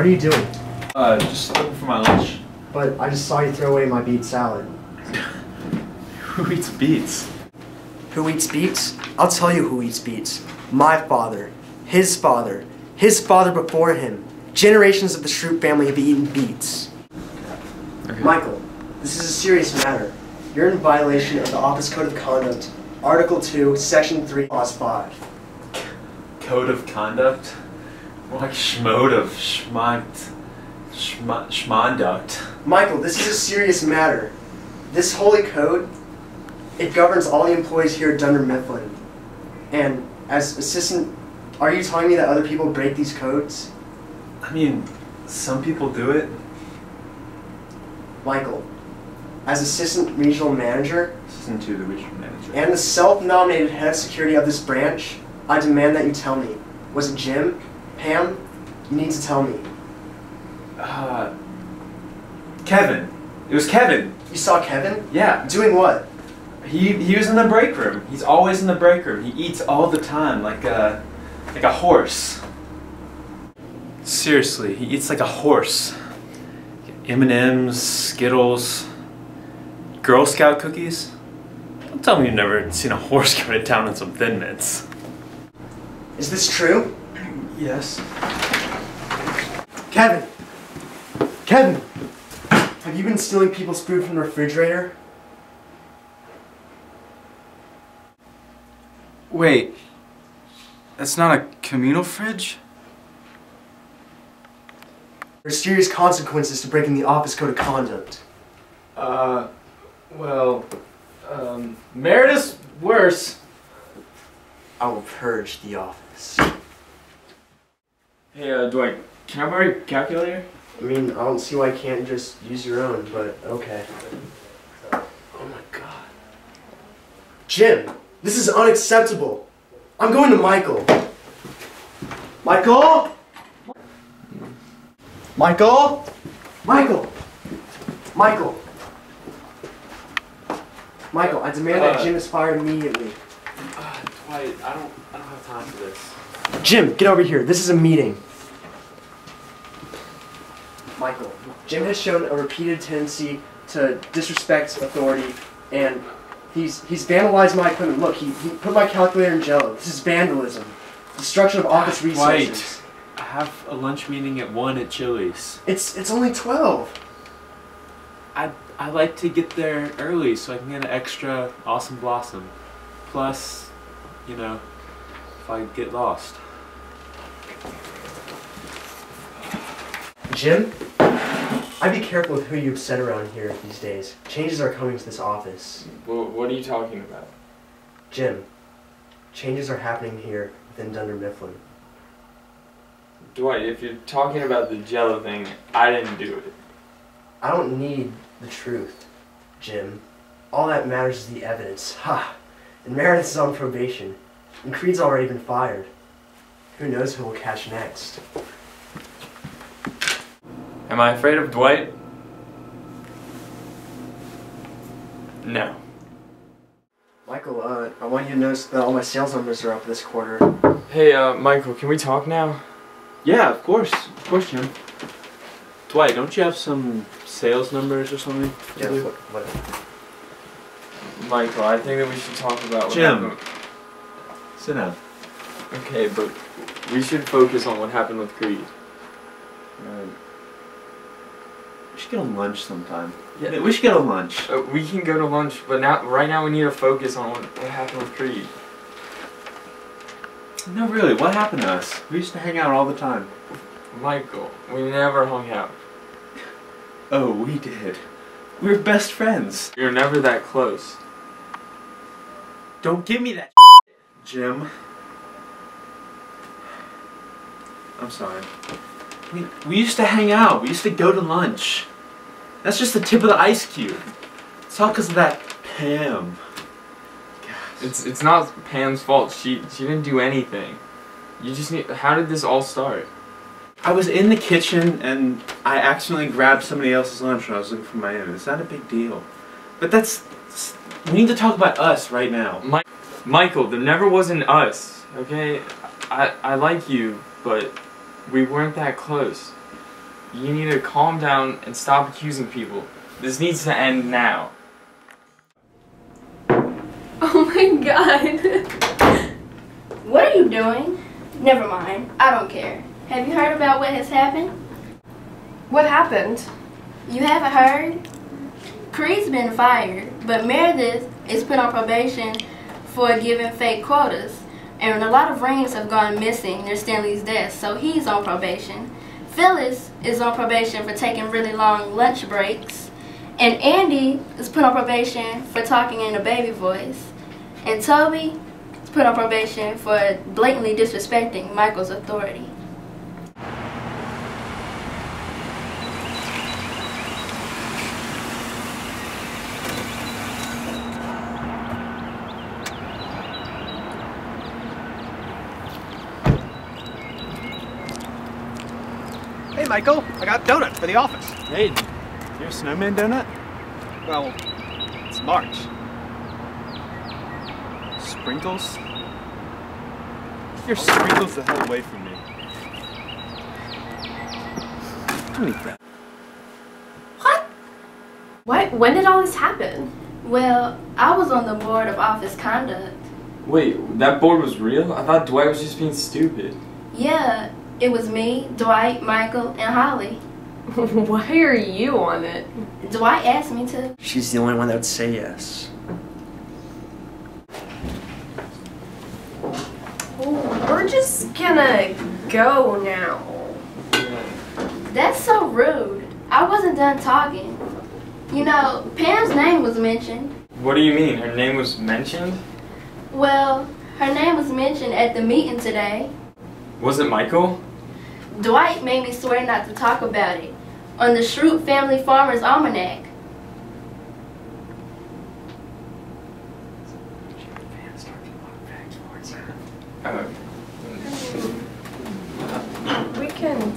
what are you doing? Uh, just looking for my lunch. But I just saw you throw away my beet salad. Who eats beets? Who eats beets? I'll tell you who eats beets. My father, his father, his father before him. Generations of the Schrute family have eaten beets. Okay. Michael, this is a serious matter. You're in violation of the Office Code of Conduct, Article 2, Section 3, Clause 5. Code of conduct? More like schmode of schmont. Schma- schmonduct. Michael, this is a serious matter. This holy code, it governs all the employees here at Dunder Mifflin. And as assistant, are you telling me that other people break these codes? I mean, some people do it. Michael, as assistant regional manager Assistant to the regional manager. and the self-nominated head of security of this branch, I demand that you tell me. Was it Jim? Pam? You need to tell me. Uh, Kevin. It was Kevin. You saw Kevin? Yeah. Doing what? He he was in the break room. He's always in the break room. He eats all the time, like a like a horse. Seriously, he eats like a horse. M and M's, Skittles, Girl Scout cookies. Don't tell me you've never seen a horse go to town on some Thin Mints. Is this true? Yes. Kevin! Kevin! Have you been stealing people's food from the refrigerator? Wait, that's not a communal fridge? There's serious consequences to breaking the office code of conduct. Uh, well, um, Meredith's worse. I will purge the office. Hey, uh, Dwight, can I borrow your calculator? I mean, I don't see why I can't just use your own, but okay. Oh my god. Jim, this is unacceptable. I'm going to Michael. Michael? Michael? Michael! Michael! Michael, I demand that Uh. Jim is fired immediately. Uh, Dwight, I don't, I don't have time for this. Jim, get over here. This is a meeting. Michael, Jim has shown a repeated tendency to disrespect authority, and he's he's vandalized my equipment. Look, he, he put my calculator in jello. This is vandalism. Destruction of office Dwight. resources. I have a lunch meeting at one at Chili's. It's it's only twelve. I I like to get there early so I can get an extra awesome blossom. Plus, you know, if I get lost. Jim, I'd be careful with who you set around here these days. Changes are coming to this office. Well, what are you talking about? Jim, changes are happening here within Dunder Mifflin. Dwight, if you're talking about the Jello thing, I didn't do it. I don't need the truth, Jim. All that matters is the evidence. Ha! And Meredith is on probation. And Creed's already been fired. Who knows who we'll catch next? Am I afraid of Dwight? No. Michael, uh, I want you to notice that all my sales numbers are up this quarter. Hey, uh, Michael, can we talk now? Yeah, of course, of course, Jim. Dwight, don't you have some sales numbers or something? to Yeah, do? what, what? Michael, I think that we should talk about what Jim. Sit down. Okay, but we should focus on what happened with Creed. Uh, we should get on lunch sometime. Yeah. we should get on lunch. Uh, we can go to lunch, but now, right now, we need to focus on what, what happened with Creed. No, really, what happened to us? We used to hang out all the time. Michael, we never hung out. Oh, we did. We were best friends. We were never that close. Don't give me that Jim. I'm sorry. We, we used to hang out. We used to go to lunch. That's just the tip of the ice cube. It's all because of that Pam. It's it's not Pam's fault. She she didn't do anything. You just need. How did this all start? I was in the kitchen and I accidentally grabbed somebody else's lunch when I was looking for my own. It's not a big deal. But that's. We need to talk about us right now. Mi- Michael, there never wasn't us. Okay, I I like you, but we weren't that close. you need to calm down and stop accusing people. This needs to end now. Oh my god. what are you doing? Never mind. I don't care. Have you heard about what has happened? What happened? You haven't heard? Creed's been fired, but Meredith is put on probation for giving fake quotas. And a lot of rings have gone missing near Stanley's desk, so he's on probation. Phyllis is on probation for taking really long lunch breaks. And Andy is put on probation for talking in a baby voice. And Toby is put on probation for blatantly disrespecting Michael's authority. Michael, I got donuts for the office. Hey, you're a snowman donut? Well, it's March. Sprinkles? Keep your sprinkles the hell away from me. Don't eat that. What? When did all this happen? Well, I was on the board of office conduct. Wait, that board was real? I thought Dwight was just being stupid. Yeah, it was me, Dwight, Michael, and Holly. Why are you on it? Dwight asked me to. She's the only one that would say yes. Oh, we're just gonna go now. That's so rude. I wasn't done talking. You know, Pam's name was mentioned. What do you mean? Her name was mentioned? Well, her name was mentioned at the meeting today. Was it Michael? Dwight made me swear not to talk about it on the Schrute Family Farmers Almanac. We can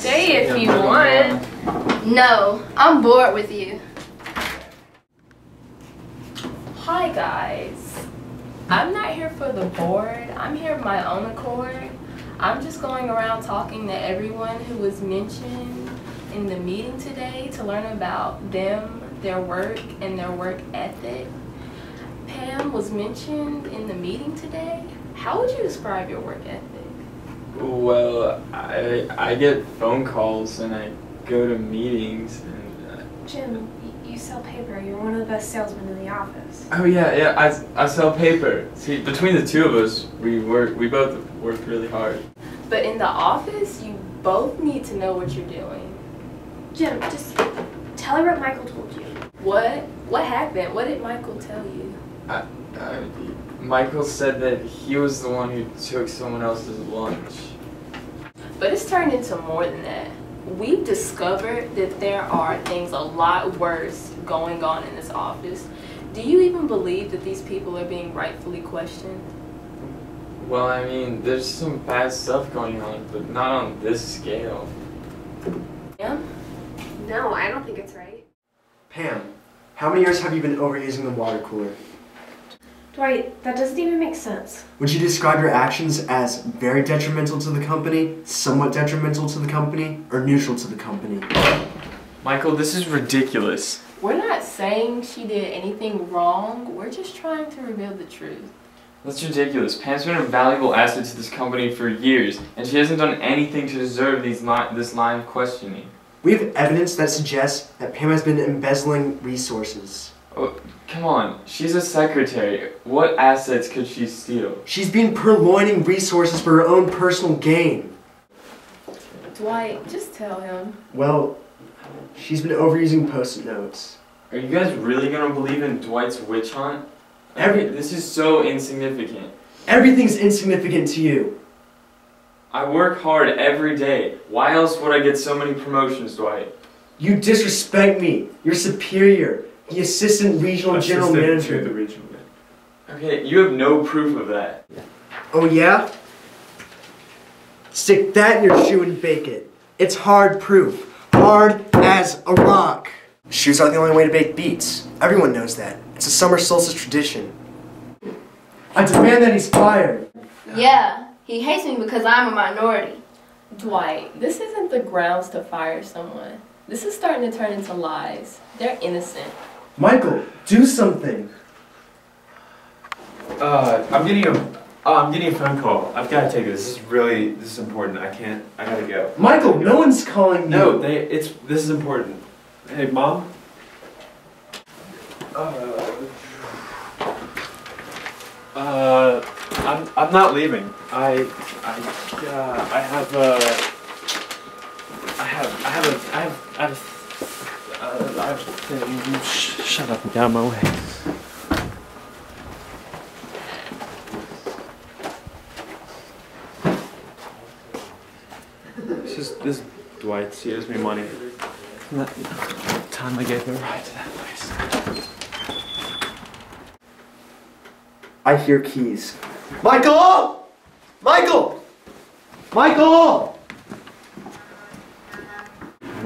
stay if you want. No, I'm bored with you. Hi guys. I'm not here for the board. I'm here of my own accord. I'm just going around talking to everyone who was mentioned in the meeting today to learn about them, their work, and their work ethic. Pam was mentioned in the meeting today. How would you describe your work ethic? well, I I get phone calls and I go to meetings and. Uh, Jim, you sell paper. You're one of the best salesmen in the office. oh yeah, yeah. I, I sell paper. See, between the two of us, we work. We both work really hard. But in the office, you both need to know what you're doing. Jim, just tell her what Michael told you. What? What happened? What did Michael tell you? I, I, Michael said that he was the one who took someone else's lunch. But it's turned into more than that. We've discovered that there are things a lot worse going on in this office. Do you even believe that these people are being rightfully questioned? Well, I mean, there's some bad stuff going on, but not on this scale. Yeah? No, I don't think it's right. Pam, how many years have you been overusing the water cooler? Dwight, that doesn't even make sense. Would you describe your actions as very detrimental to the company, somewhat detrimental to the company, or neutral to the company? Michael, this is ridiculous. We're not saying she did anything wrong. We're just trying to reveal the truth. That's ridiculous. Pam's been a valuable asset to this company for years, and she hasn't done anything to deserve these li- this line of questioning. We have evidence that suggests that Pam has been embezzling resources. Oh, come on, she's a secretary. What assets could she steal? She's been purloining resources for her own personal gain. Dwight, just tell him. Well, she's been overusing post-it notes. Are you guys really gonna believe in Dwight's witch hunt? I Every- this is so insignificant. Everything's insignificant to you. I work hard every day. Why else would I get so many promotions, Dwight? You disrespect me. Your superior, the assistant regional general Assistant to manager. the regional manager. Okay, you have no proof of that. Oh yeah? Stick that in your shoe and bake it. It's hard proof. Hard as a rock. Shoes aren't the only way to bake beets. Everyone knows that. It's a summer solstice tradition. I demand that he's fired. Yeah, he hates me because I'm a minority. Dwight, this isn't the grounds to fire someone. This is starting to turn into lies. They're innocent. Michael, do something. Uh, I'm getting a. Oh, I'm getting a phone call. I've got to take this. This is really. This is important. I can't. I gotta go. Michael, no one's calling you. No, they. It's. This is important. Hey, mom. Uh. Uh. I'm. I'm not leaving. I. I. Uh, I have a. I have. I have a. I have. I have. A, uh, I have a thing. Sh- shut up and get out of my way. This is this is Dwight. He owes me money. From that time I gave him a ride to that place. I hear keys. Michael! Michael! Michael!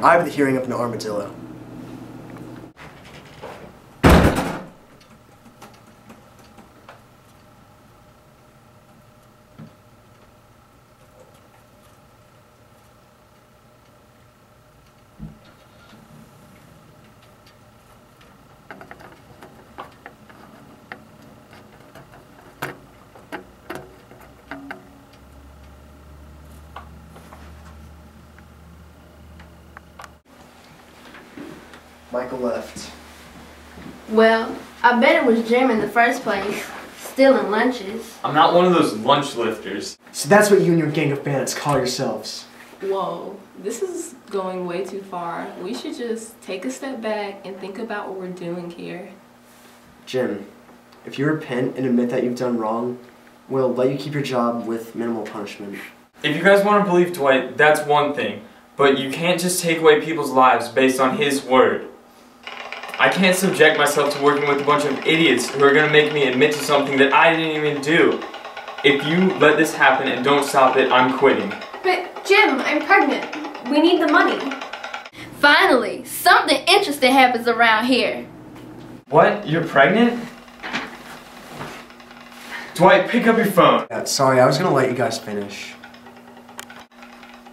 I have the hearing of an armadillo. Michael left. Well, I bet it was Jim in the first place, stealing lunches. I'm not one of those lunch lifters. So that's what you and your gang of bandits call yourselves. Whoa, this is going way too far. We should just take a step back and think about what we're doing here. Jim, if you repent and admit that you've done wrong, we'll let you keep your job with minimal punishment. If you guys want to believe Dwight, that's one thing. But you can't just take away people's lives based on his word. I can't subject myself to working with a bunch of idiots who are going to make me admit to something that I didn't even do. If you let this happen and don't stop it, I'm quitting. But Jim, I'm pregnant. We need the money. Finally, something interesting happens around here. What? You're pregnant? Dwight, pick up your phone. Yeah, sorry, I was gonna let you guys finish.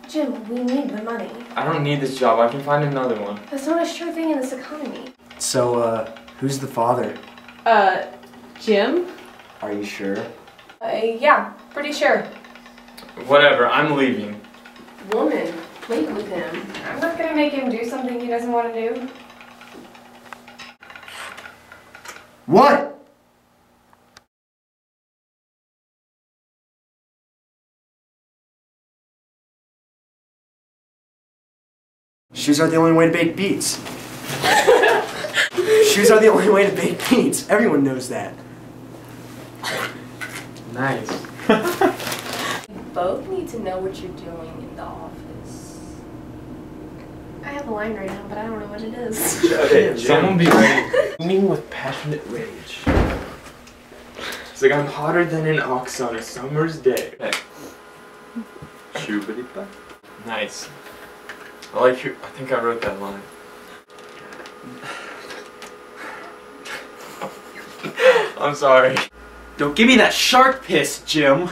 Jim, we need the money. I don't need this job. I can find another one. That's not a sure thing in this economy. So, uh, who's the father? Uh, Jim? Are you sure? Uh, yeah, pretty sure. Whatever, I'm leaving. Woman, wait with him. I'm not gonna make him do something he doesn't want to do. What? Shoes are the only way to bake beets. Shoes are the only way to bake beets. Everyone knows that. Nice. You both need to know what you're doing in the office. I have a line right now, but I don't know what it is. Okay, Someone be ready. Beaming with passionate rage. It's like I'm hotter than an ox on a summer's day. Shubadipa. Nice. I like you. I think I wrote that line. I'm sorry. Don't give me that shark piss, Jim.